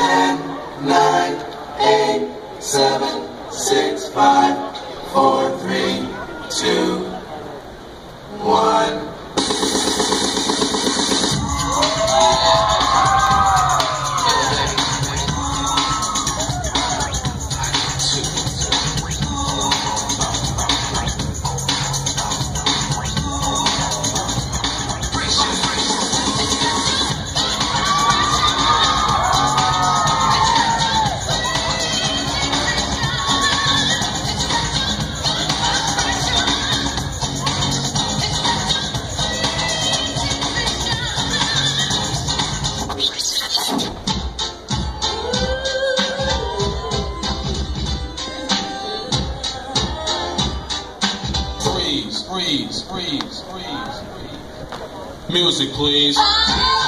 ten, nine, eight, seven, six, five, four, three, two, Freeze, freeze, freeze. Music, please. Oh,